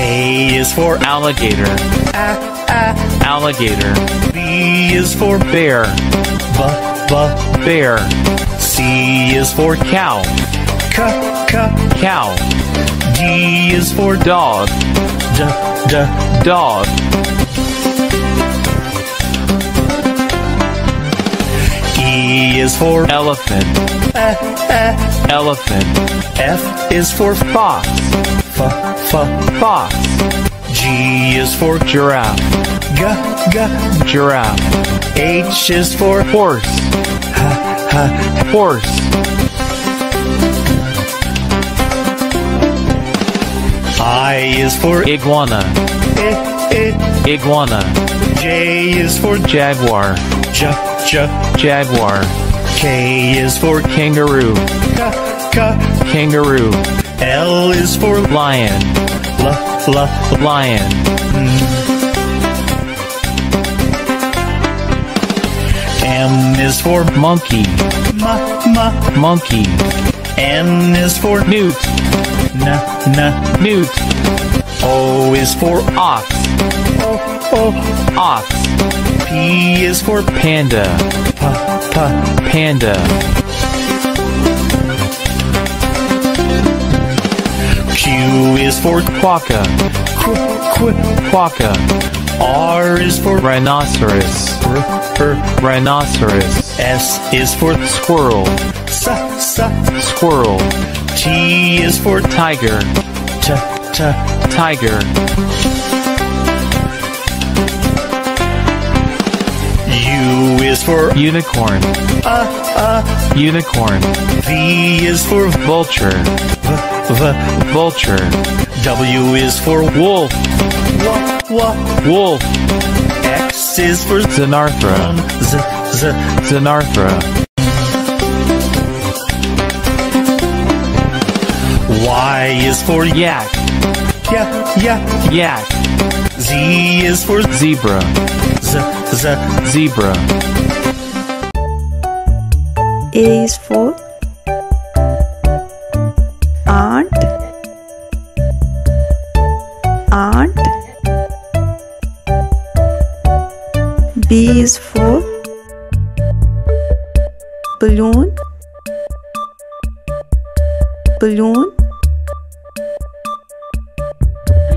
A is for alligator, alligator. B is for Bear, B, B. bear. C is for Cow, C, C. cow. D is for Dog, D, D. dog. E is for Elephant, elephant. F is for Fox, F, fox. G is for Giraffe, G, G. giraffe. H is for Horse, H h horse. I is for Iguana, I, I. iguana. J is for Jaguar, J, J. jaguar. K is for Kangaroo, K, K. kangaroo. L is for Lion, L. lion. M is for Monkey, M, M. monkey. N is for Newt, N. newt. O is for Ox, O, O. ox. P is for P, Panda, P. panda. Q is for Quokka, Qu, Qu. quokka. R is for Rhinoceros, R, R. rhinoceros. S is for Squirrel, S, S. squirrel. T is for Tiger, t t tiger. U is for Unicorn, unicorn. V is for Vulture, V. vulture. W is for W, Wolf, W. wolf. X is for Z, Xenarthra, Z. Xenarthra. Y is for Y, Yak, Y, Y. yak. Z is for zebra. Z, Zebra, Z. zebra. A is for balloon? Balloon?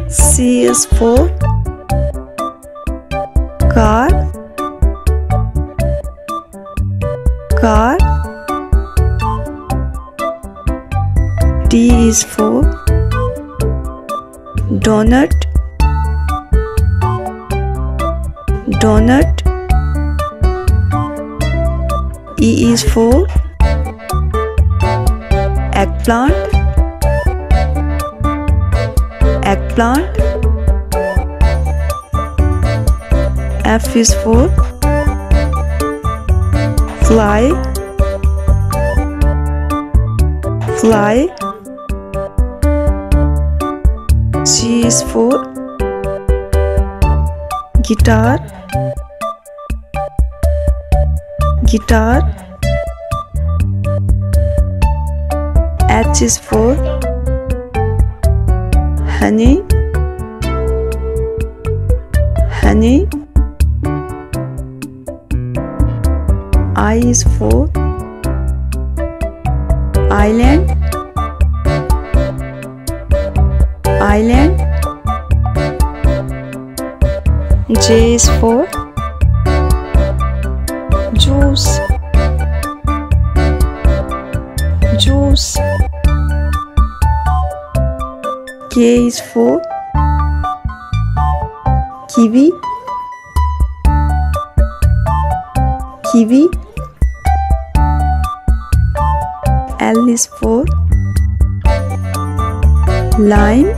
C is for guitar. H is for honey. Honey. I is for island. Island. J is for K is for kiwi kiwi L is for lime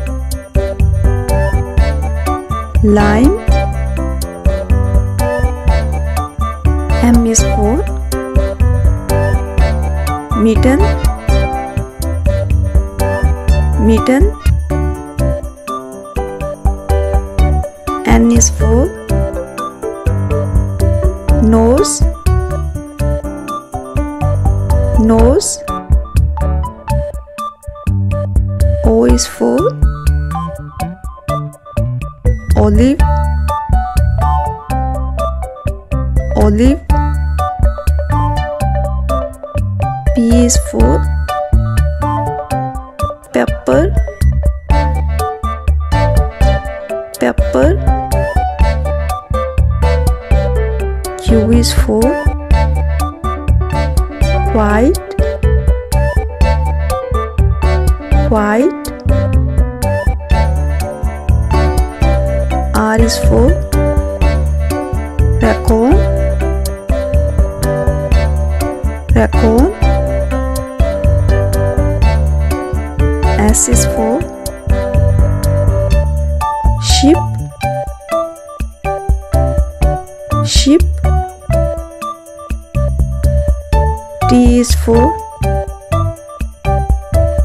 T is for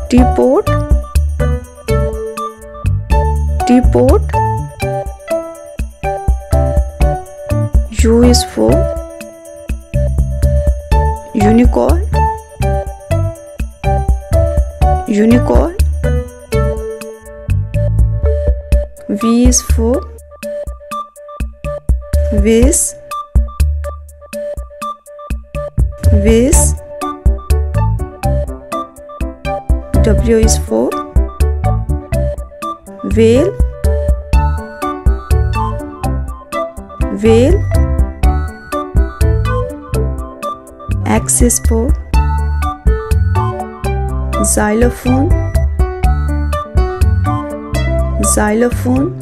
teapot teapot U is for unicorn. Unicorn. V is for vase W is for whale. Whale. X is for xylophone. Xylophone.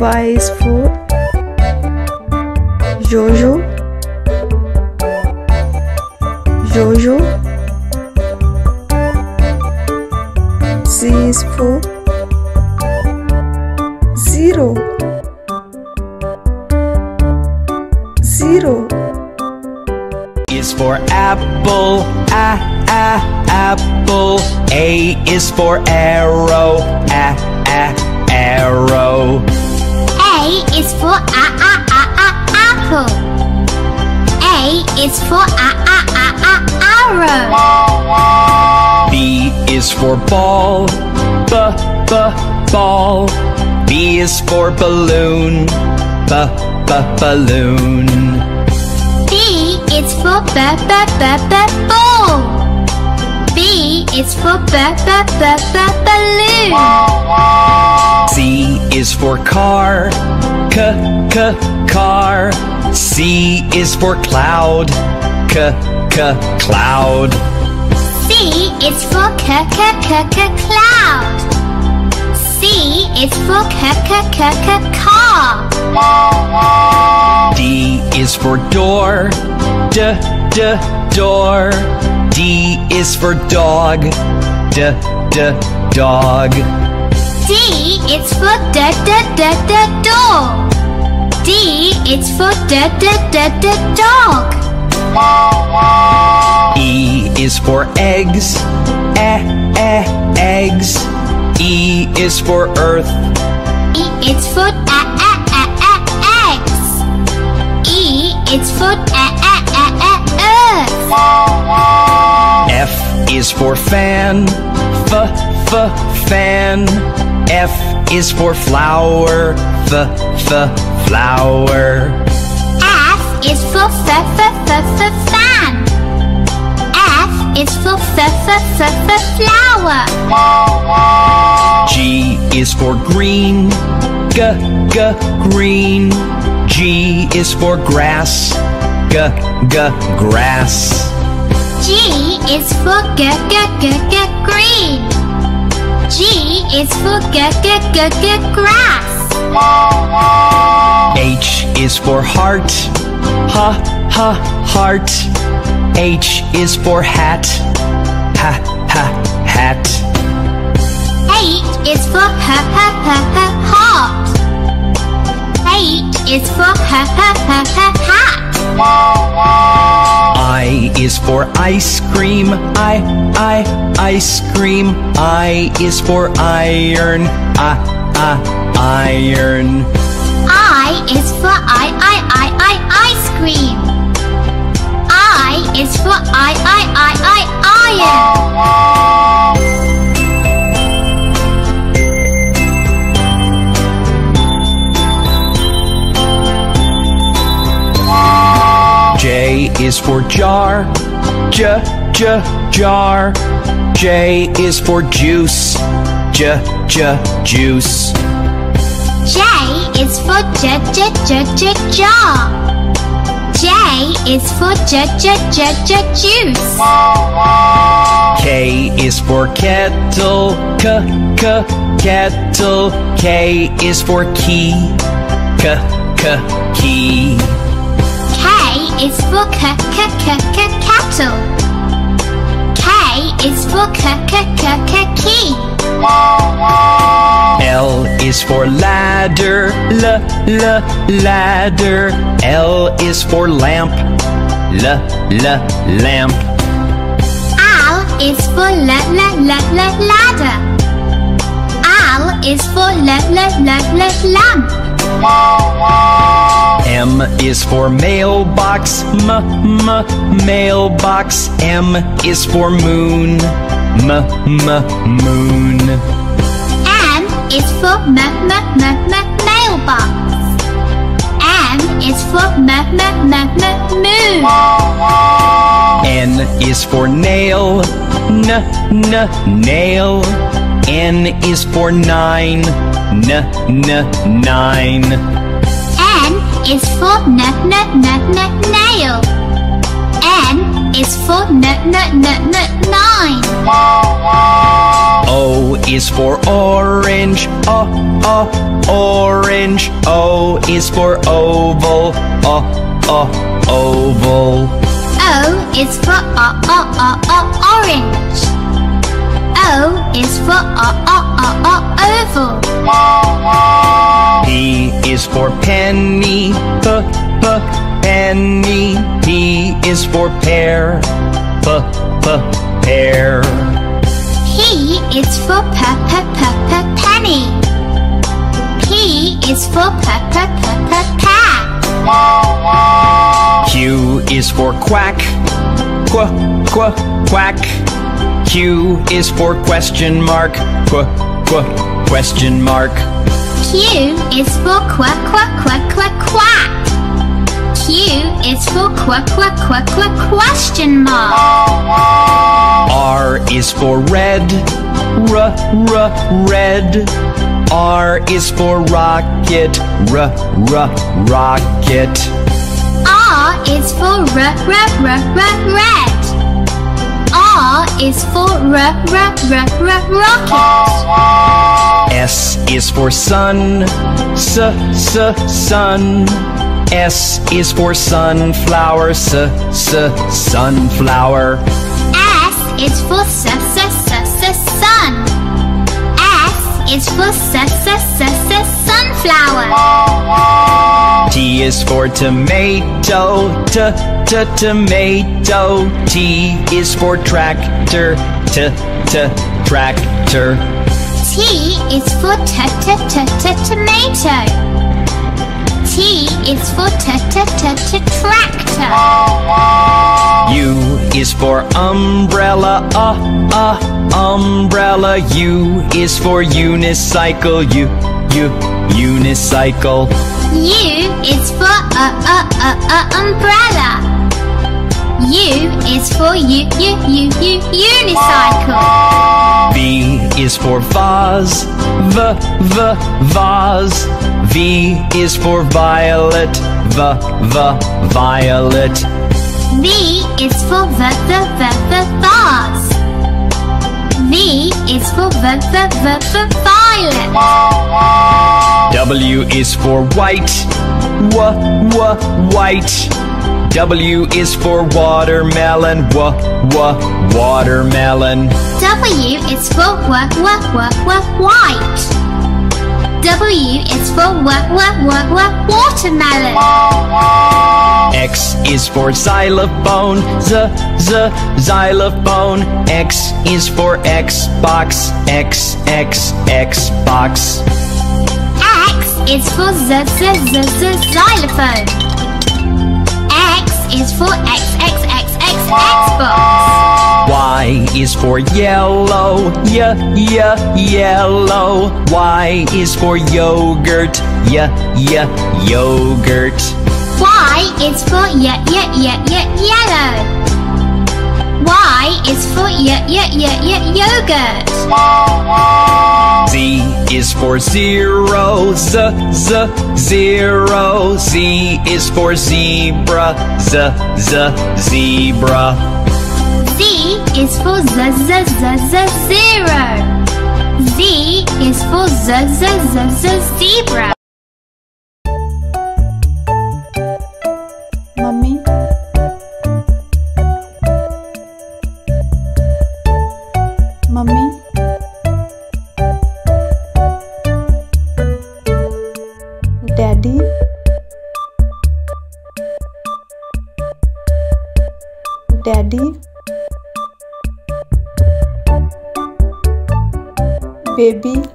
Y is for jojo. Jojo is for zero zero is for apple, a a apple. A is for arrow, is for balloon, b b balloon. B is for b b b b ball. B is for b b b b balloon. C is for car, c c car. C is for cloud, c c cloud. C is for c c c c cloud. C is for c c c c car. D is for door, d d door. D is for dog, d d dog. D is for d d d d dog. D is for d d d d dog. E is for eggs, eh eh eggs. E is for earth, E is for a a a a eggs. E is for a a a a earth. F is for fan, f f fan. F is for flower, f f flower. F is for f f f f. F is for f f f f flower. G is for green, g g green. G is for grass, g g grass. G is for g g g g green. G is for g g g g grass. H is for heart, ha ha heart. H is for hat, ha ha hat. H is for h h h h heart. H is for h h h h hat. I is for ice cream, I I ice cream. I is for iron, I I iron. I is for I I I I ice cream is for I, I, I, I, iron. J is for jar, j, j, jar. J is for juice, j, j, juice. J is for j, j, j, j, jar. J is for j j j j juice. K is for kettle. K, k, kettle. K is for key. K, k, key. K is for k k k k kettle. Is for k k k k key. L is for ladder, l l ladder. L is for lamp, l l lamp. L is for l l l l ladder. L is for l l l l lamp. M is for mailbox, m m mailbox. M is for moon, m m moon. M is for m m m m mailbox. M is for m m m m moon. N is for nail, n n nail. N is for nine, n n nine. N is for n n n n nail. N is for n n n n nine. O is for orange, uh, uh, orange. O is for oval, uh, uh, oval. O is for o o o o orange. O is for o o o o oval. P is for penny, p, p, penny. P is for pear, p, p, pear. P is for p p p p penny. P is for p p p p pear. Q is for quack, qu, qu, quack. Q is for question mark, qu, qu, question mark. Q is for quack quack quack quack quack. Q is for quack quack quack quack question mark. R is for red, r, r, red. R is for rocket, r, r, rocket. R is for r r r r red. R is for r r r r rocket. S is for sun, s, s, sun. S is for sunflower, s, s, sunflower. S is for s s s s sun. S is for s s s s sunflower. T is for tomato, t, t, tomato. T is for tractor, t, t, tractor. T is for t t t t tomato. T is for t t t t tractor. U is for umbrella, uh, uh, umbrella. U is for unicycle, U, U, unicycle. U is for a a a a umbrella. U is for u u u u unicycle. V is for vase, v, v, vase. V is for violet, v, v, violet. V is for v v v v vase. V is for v v v v violet. W is for white, w, w, white. W is for watermelon, w, w, watermelon. W is for w w w w white. W is for w w w w watermelon. X is for xylophone, z, z, xylophone. X is for Xbox, X, X, Xbox. X is for z z z z xylophone. X is for x x x x Xbox. Y is for yellow, y, y, yellow. Y is for yogurt, y, y, yogurt. Y is for y y y y yellow. Y is for y y y y yogurt. Z is for zero, z z zero. Z is for zebra, z z zebra. Is for z z z z zero. Z is for z z z z zebra. baby.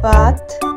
Path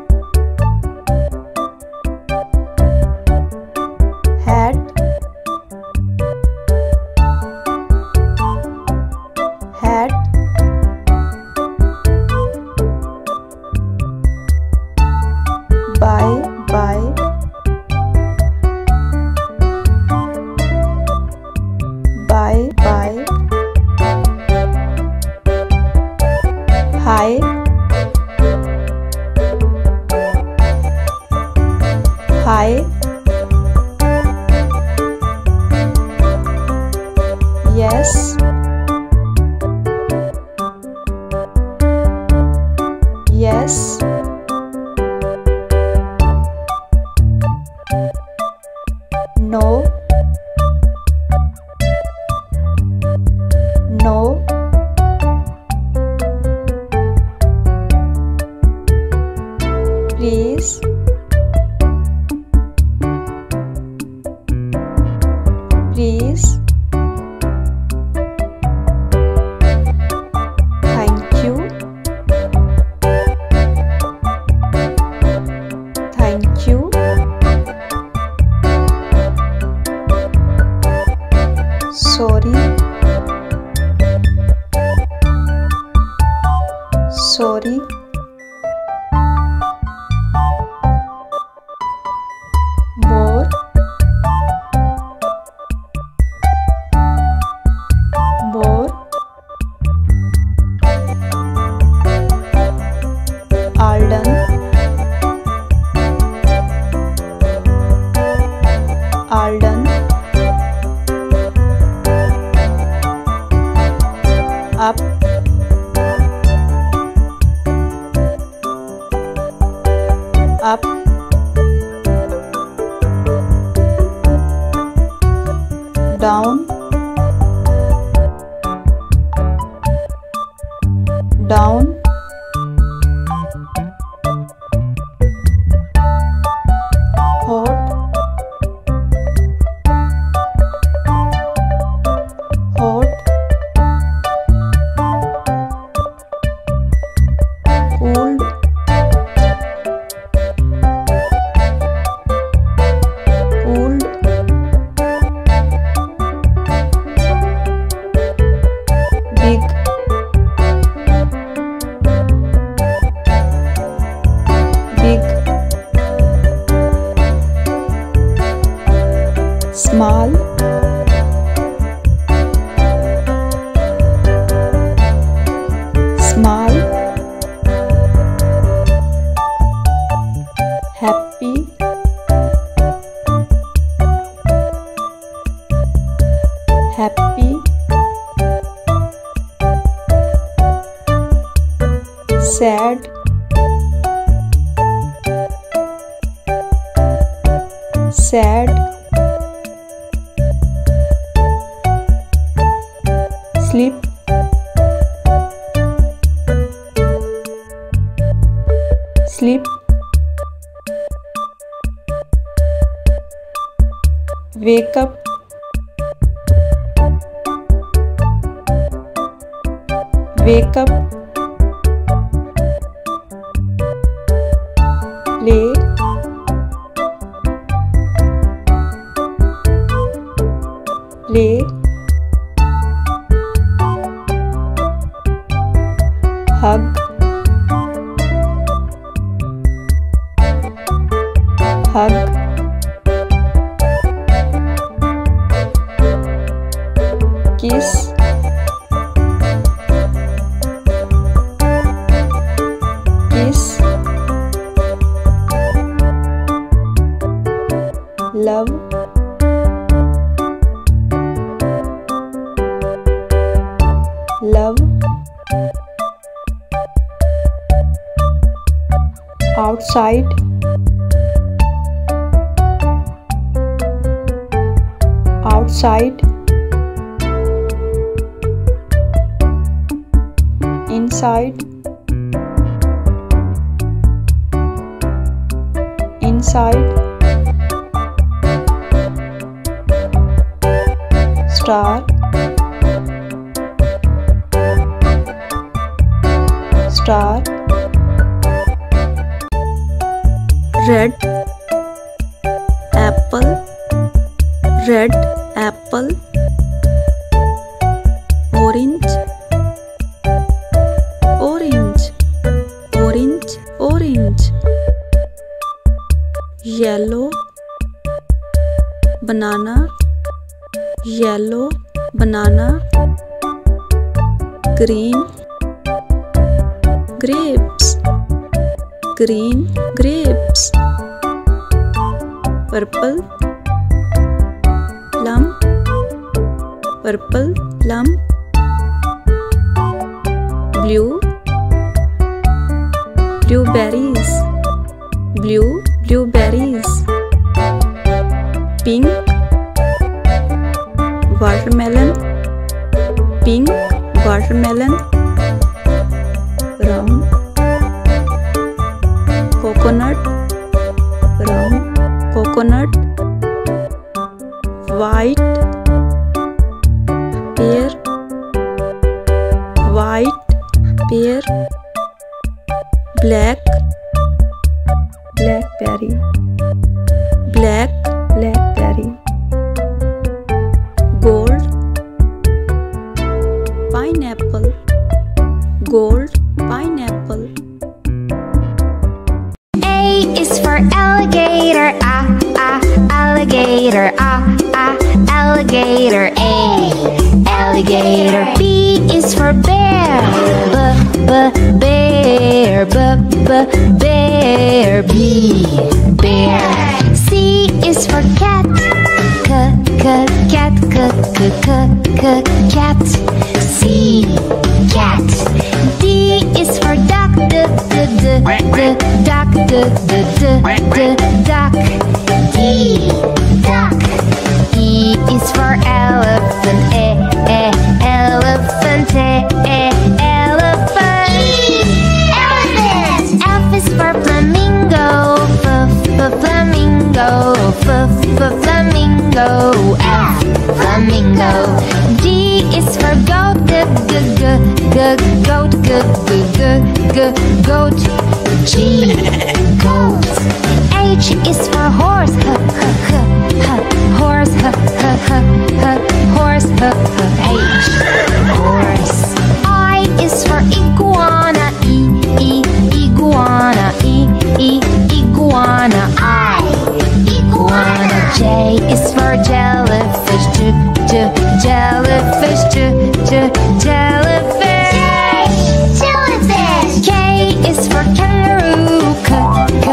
up. Down hug watermelon pink watermelon round coconut round coconut white is for jellyfish, J, J, jellyfish, J, J, jellyfish. jellyfish. K is for kangaroo, K, K,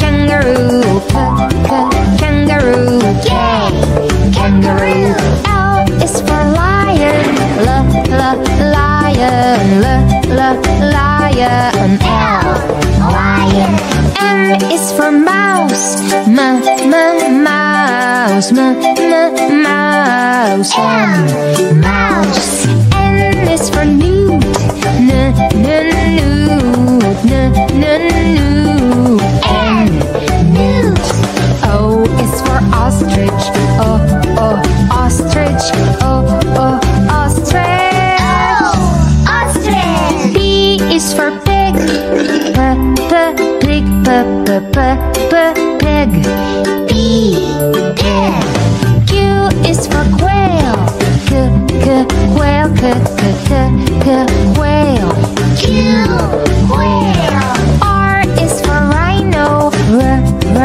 kangaroo, K, K, kangaroo. K, kangaroo. L is for lion, L, L, lion, L, L, lion, L, lion. M is for mouse, M, M, mouse, M, M, mouse, M, mouse. N is for newt, N, N, newt, N, N, newt,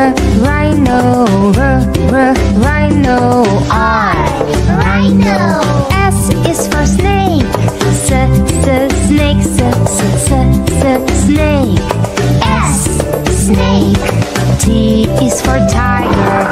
R, rhino, R, R, rhino, R, rhino. S is for snake, S, S, snake, S, S, S, S, snake. S, snake. T is for tiger,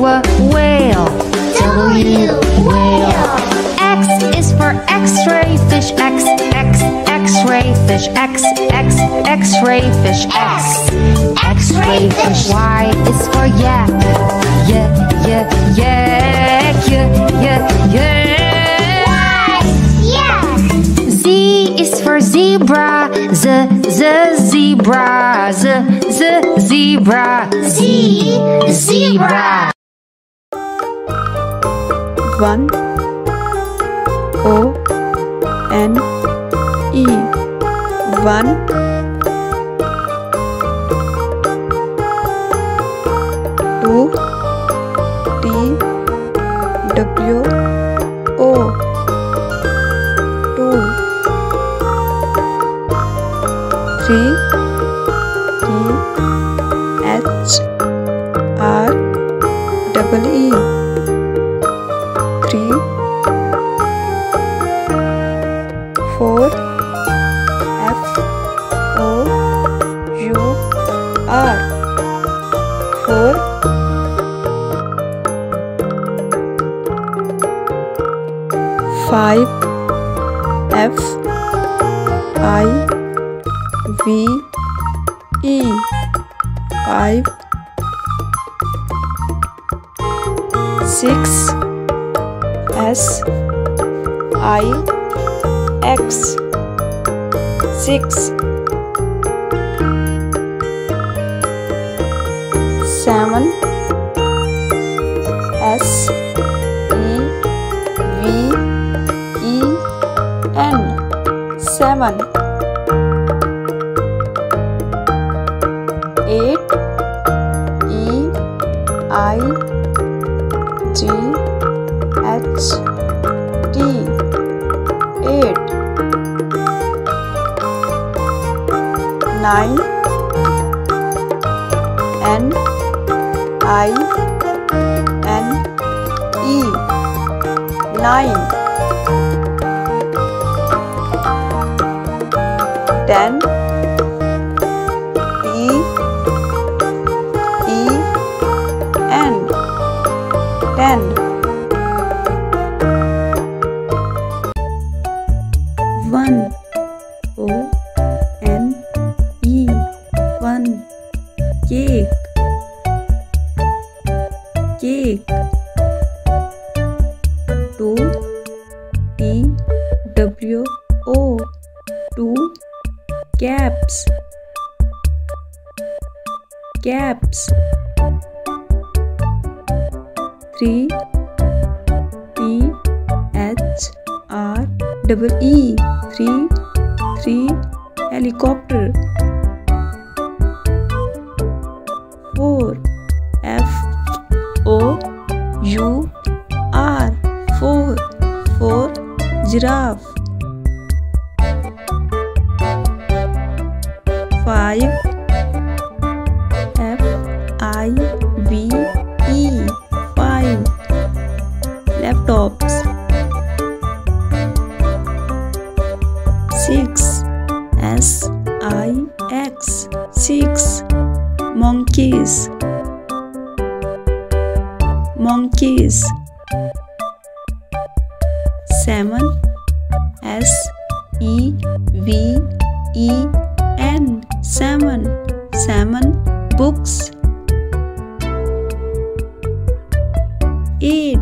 whale, W, whale. X is for X-ray fish, X, X, X-ray fish, X, X, X-ray fish, X, X-ray fish. Y is for yak, yeah, yeah, yeah, yeah, yeah. yak. Z is for zebra, Z, Z, zebra, Z, Z, zebra, Z, zebra. One O N E. One. Two T W O. Two. Three. T H R double E I G H T eight nine N I N E nine ten ten N seven seven books. Eight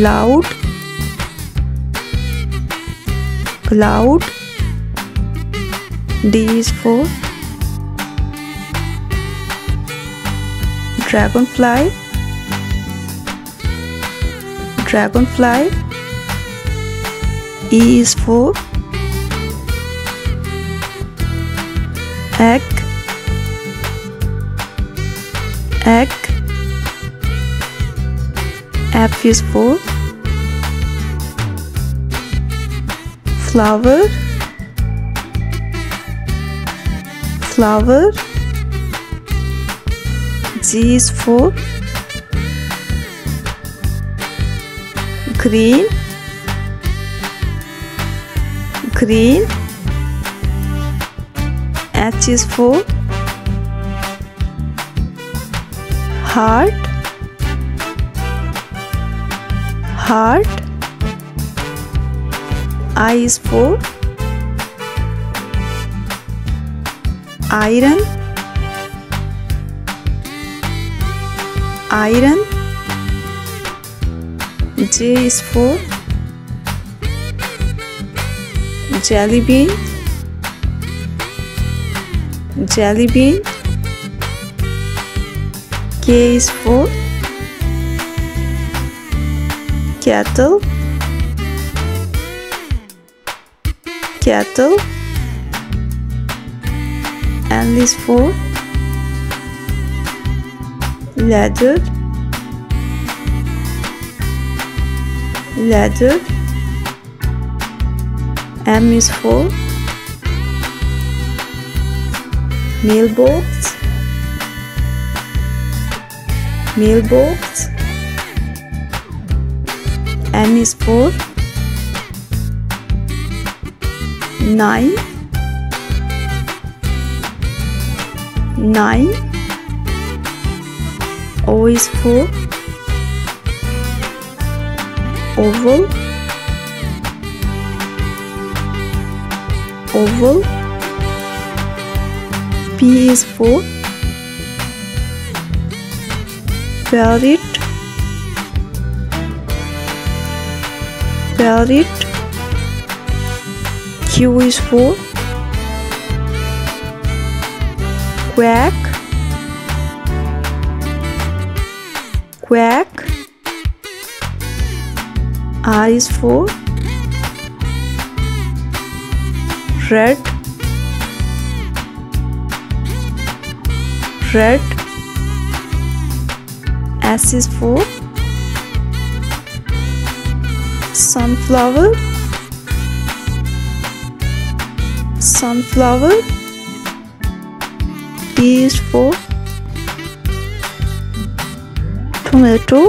cloud cloud D is for dragonfly dragonfly E is for egg egg F is for flower. Flower. G is for green. Green. H is for heart. Heart I is for iron iron J is for jelly bean jelly bean K is for kettle kettle L is for ladder. Ladder. M is for mailbox. Mailbox. N is for nine. Nine. O is for oval. Oval. P is for parrot parrot Q is for? Quack. Quack. R is for? Red. Red. S is for? Sunflower sunflower T is for tomato.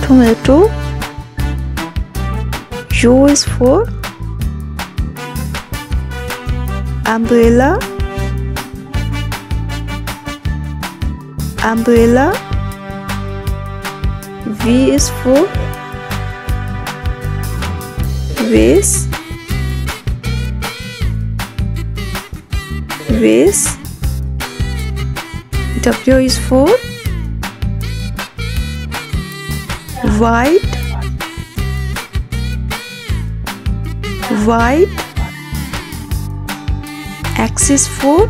Tomato U is for umbrella. Umbrella V is for vase vase W is for white. White. X is for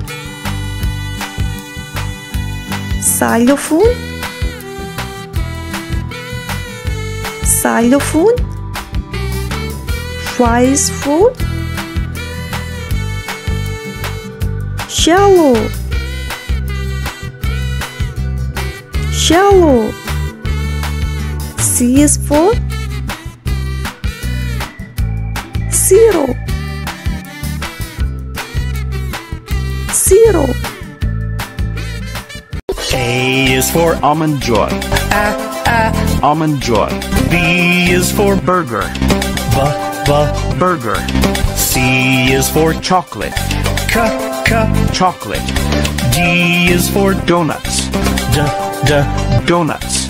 xylophone. Xylophone Y is for shallow. Shallow. C is for zero. Zero. A is for Almond Joy. Almond Joy. B is for Burger. B, B. Burger. C is for Chocolate. C, C. Chocolate. D is for Donuts. D, D. Donuts.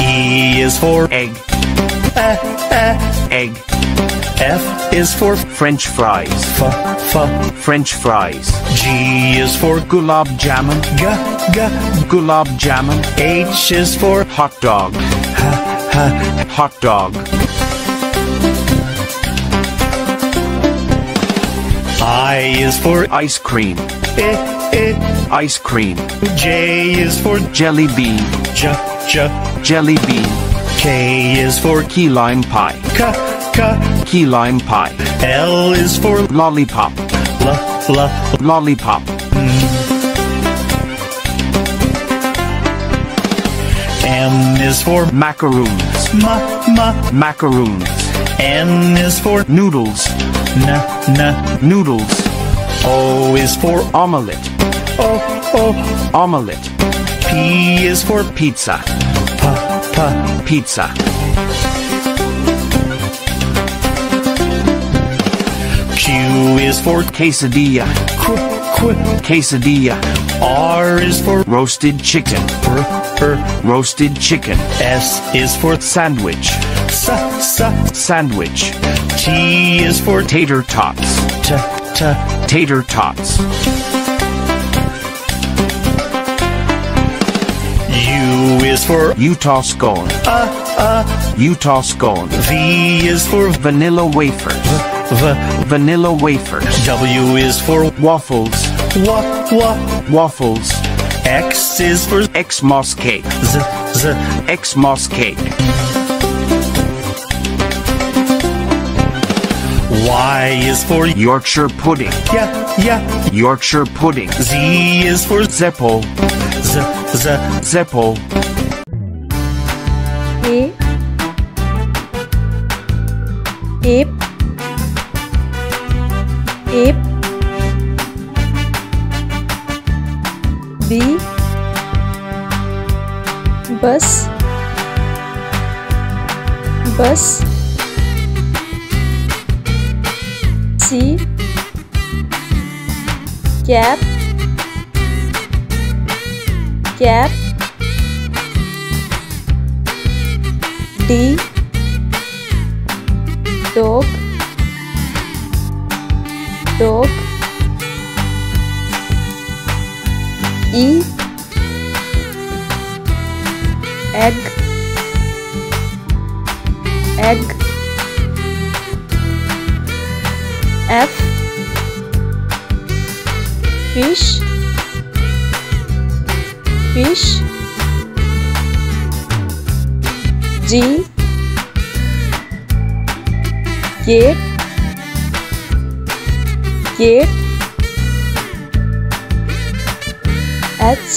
E is for Egg. E, e, Egg. F is for French fries. F, F. French fries. G is for Gulab jamun. G, G. Gulab jamun. H is for Hot dog. H, H. Hot dog. I is for Ice cream. I, I. Ice cream. J is for Jelly bean. J, J. Jelly bean. K is for Key lime pie. K, K. Key lime pie. L is for Lollipop. L, L. Lollipop. M is for Macaroons. Ma, ma. Macaroons. N is for Noodles. N, N. Noodles. O is for Omelette. O, O. Omelette. P is for Pizza. P, P. Pizza. Q is for Quesadilla. Qu, Qu. Quesadilla. R is for Roasted chicken. R, R. Roasted chicken. S is for Sandwich. S, S. Sandwich. T is for Tater tots. T, T. Tater tots. U is for Utah scone. uh uh. Utah scone. V is for Vanilla wafers. V. Vanilla wafers. W is for Waffles. wa wa. Waffles. X is for Xmas cake. z z. Xmas cake. Y is for Yorkshire pudding. yeah yeah. Yorkshire pudding. Z is for z Zeppole. z z. Zeppole. A ape ape B bus bus C cap cap D dog dog. E. Egg. Egg. F. Fish. Fish. G. Gate gate H.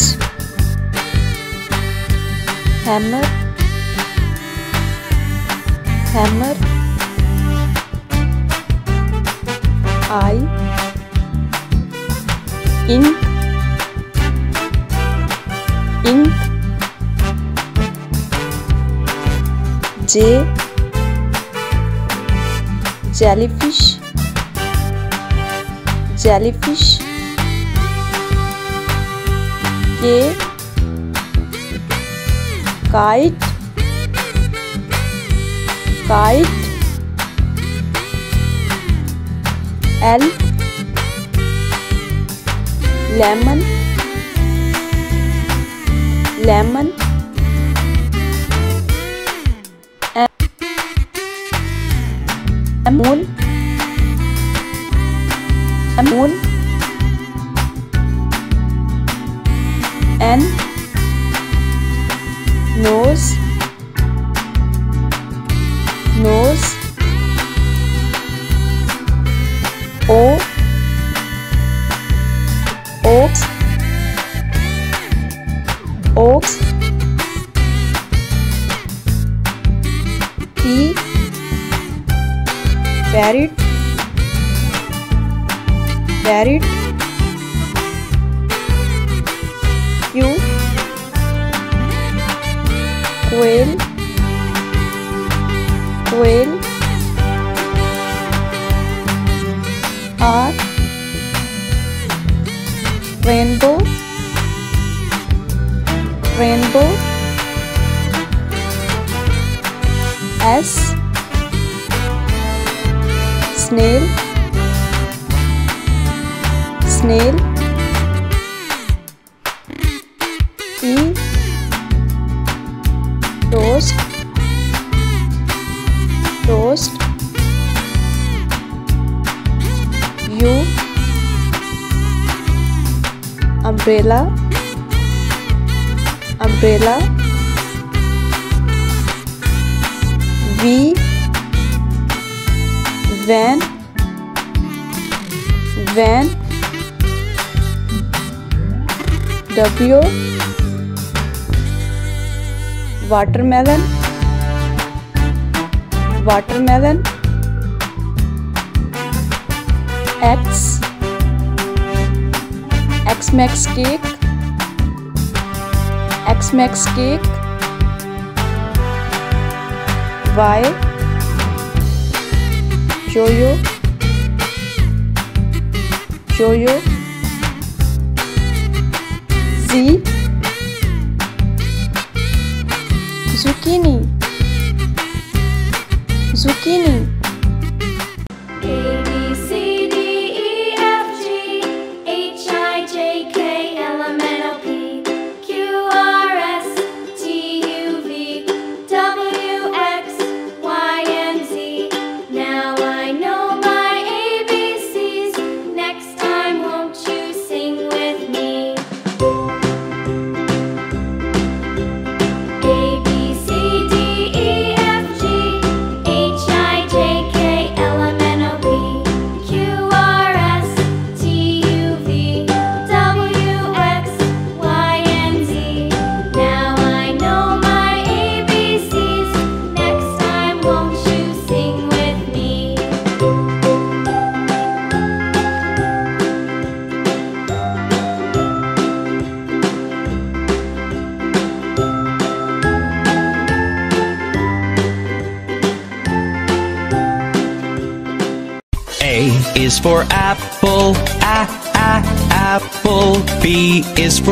Hammer. Hammer. I. Ink. Ink. J. Jellyfish jellyfish K kite kite L lemon lemon M moon moon nose nose watermelon. Watermelon. X. X Max cake. X Max cake. Y. Yo-yo yo-yo Z zucchini zucchini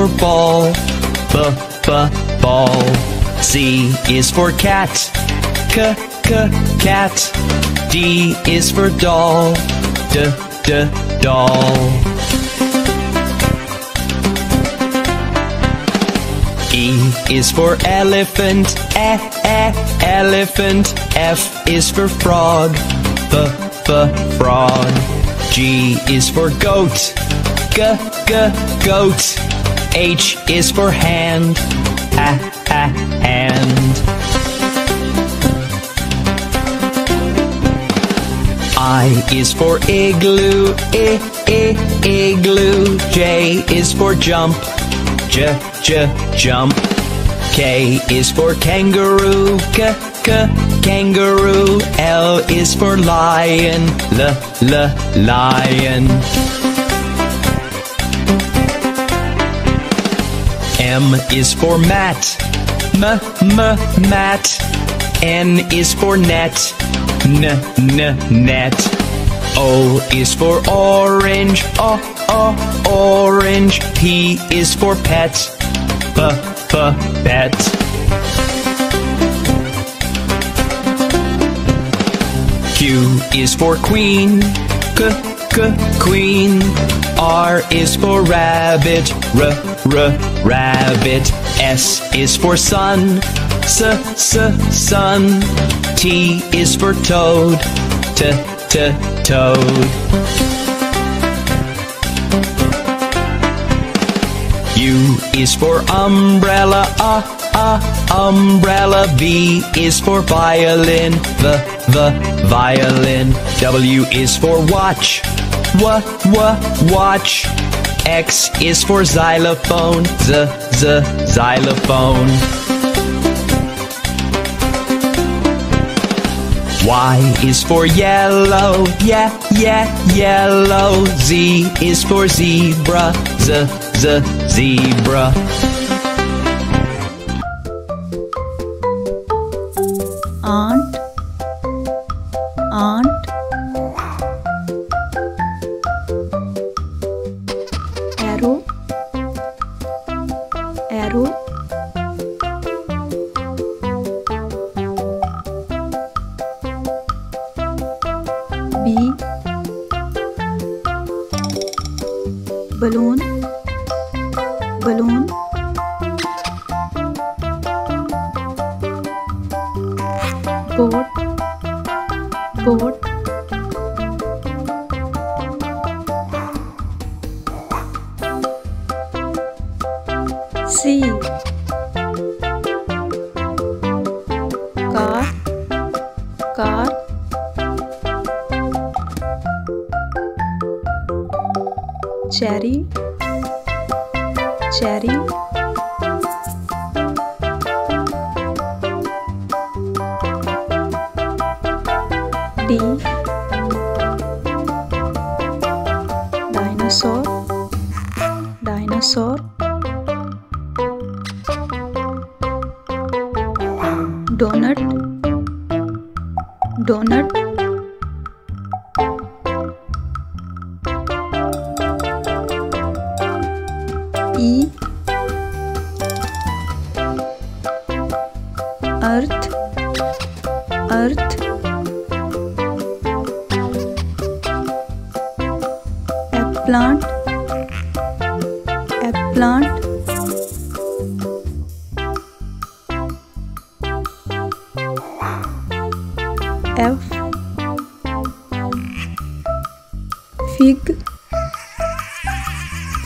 for ball, b b ball. C is for cat, c c cat. D is for doll, d d doll. E is for elephant, e e elephant. F is for frog, f f frog. G is for goat, g g goat. H is for hand, ha ha hand. I is for igloo, I I igloo. J is for jump, j j jump. K is for kangaroo, k k kangaroo. L is for lion, l l lion. M is for mat, m m mat. N is for net, n n net. O is for orange, o o orange. P is for pet, p p pet. Q is for queen, k k queen. R is for rabbit, r r rabbit. S is for sun, s s sun. T is for toad, t t toad. U is for umbrella, uh, uh, umbrella. V is for violin, v, v, violin. W is for watch, w, w, watch. X is for xylophone, z, z, xylophone. Y is for yellow, yeah, yeah, yellow. Z is for zebra, z, z, zebra.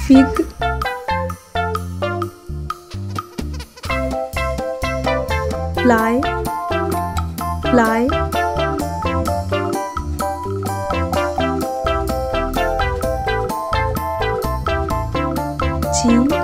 Fig. Fly fly G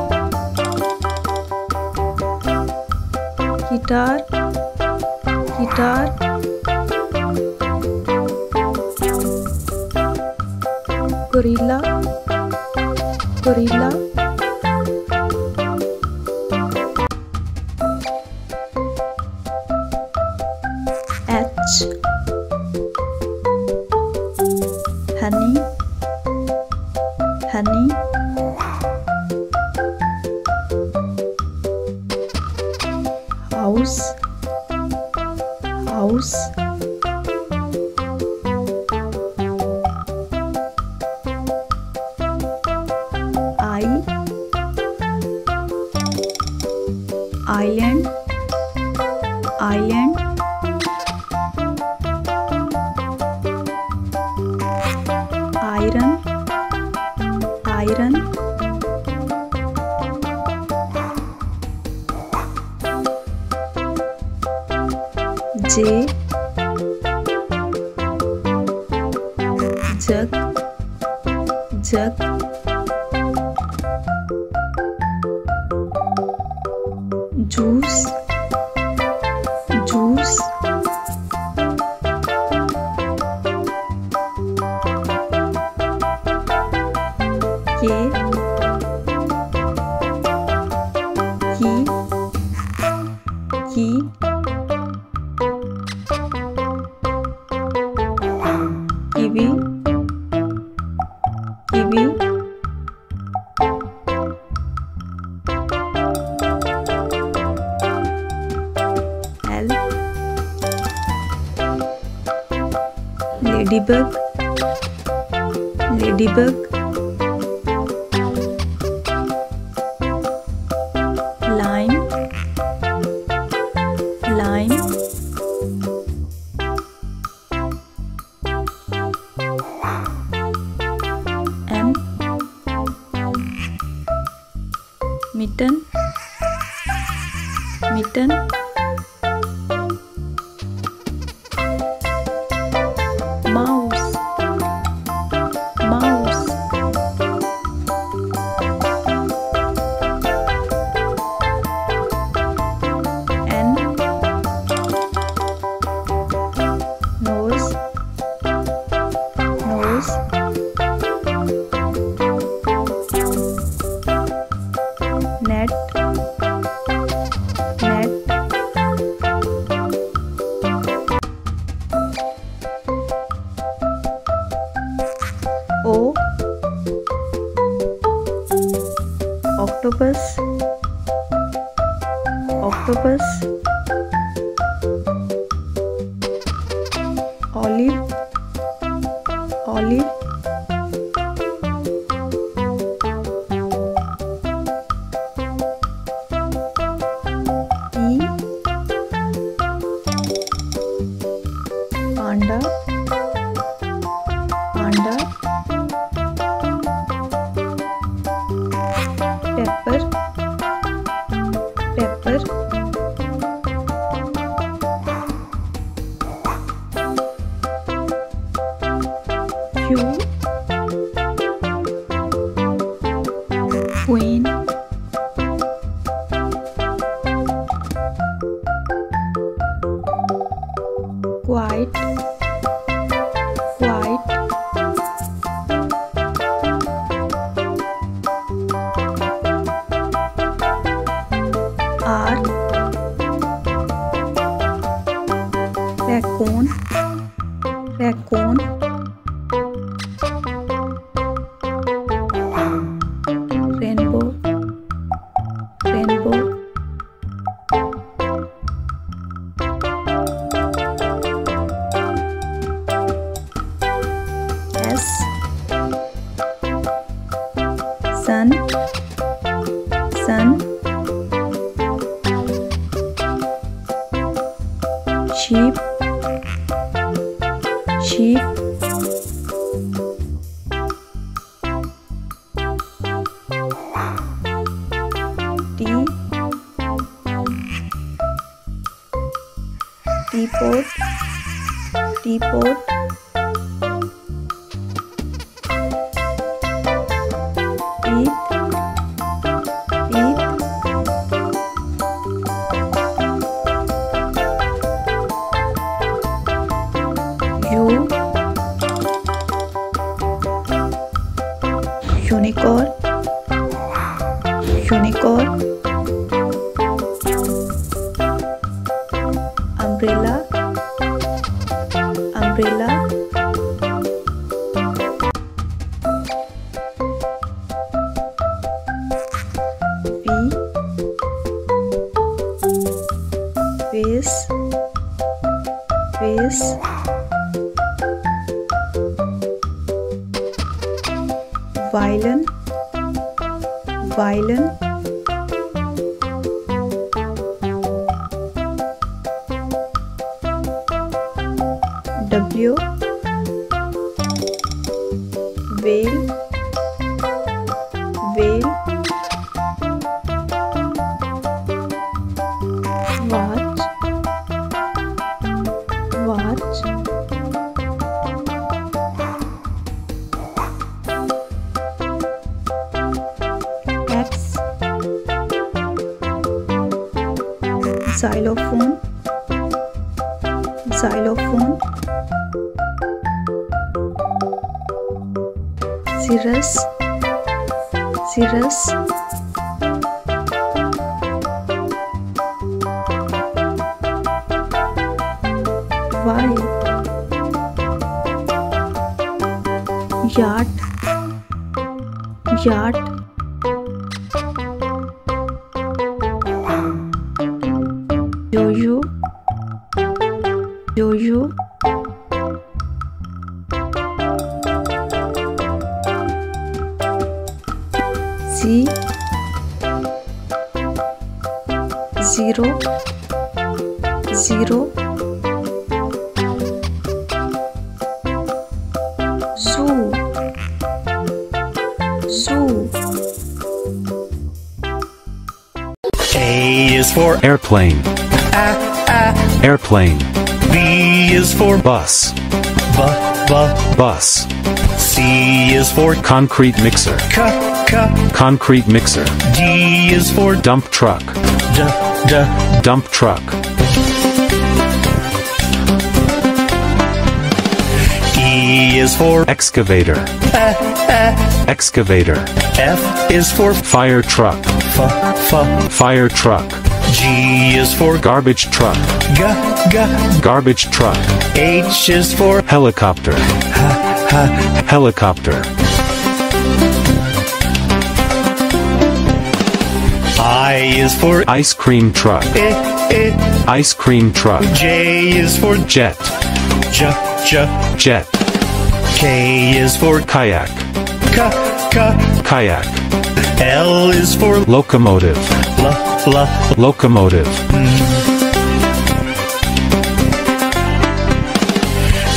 ladybug ladybug Q face violin. Violin. W A is for airplane, airplane, B is for bus, B, B. bus, C is for concrete mixer, C, C. concrete mixer, D is for dump truck, D, D. dump truck, E is for excavator, excavator, F is for fire truck, F. fire truck, G is for garbage truck, G. garbage truck, H is for helicopter, helicopter, I is for ice cream truck, I, I. ice cream truck, J is for jet, J, J. jet, K is for kayak, K, K. kayak, L is for locomotive, L. locomotive,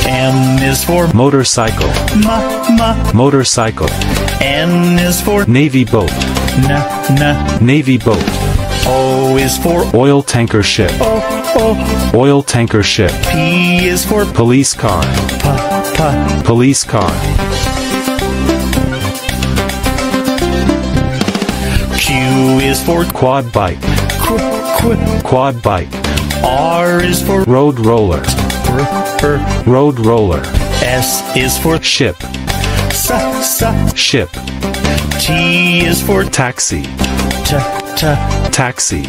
M is for motorcycle, Ma, Ma. motorcycle, N is for navy boat, N, N. navy boat, O is for oil tanker ship, O, O. oil tanker ship, P is for police car, P. police car, Q is for quad bike, Qu, Qu. quad bike, R is for road roller, R, R. road roller, S is for ship, S, S. ship, T is for taxi, T. taxi,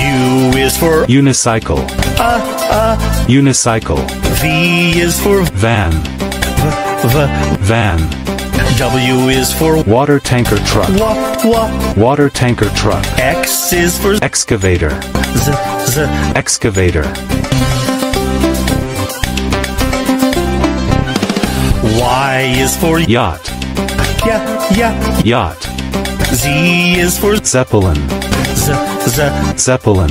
U is for unicycle, unicycle, V is for van, V. van, W is for water tanker truck, W, W. water tanker truck, X is for excavator, Z, Z. excavator, Y is for yacht, Yeah, yeah. yacht, Z is for zeppelin, Z, Z. zeppelin,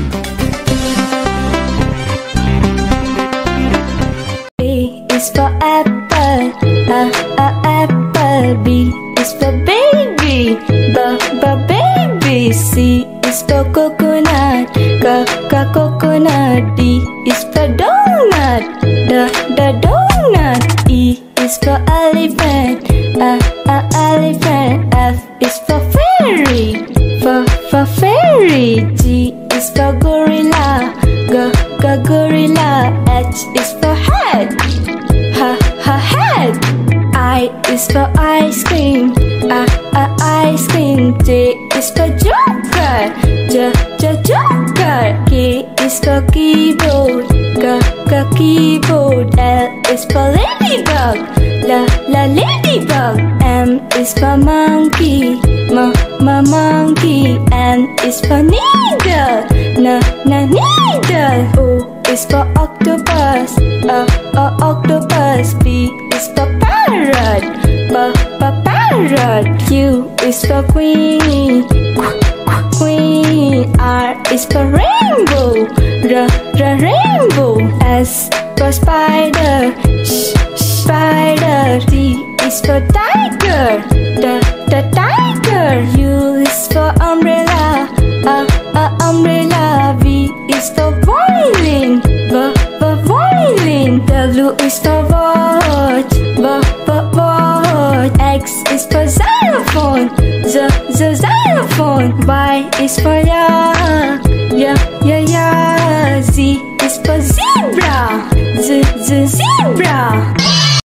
C is for coconut, c c coconut. D is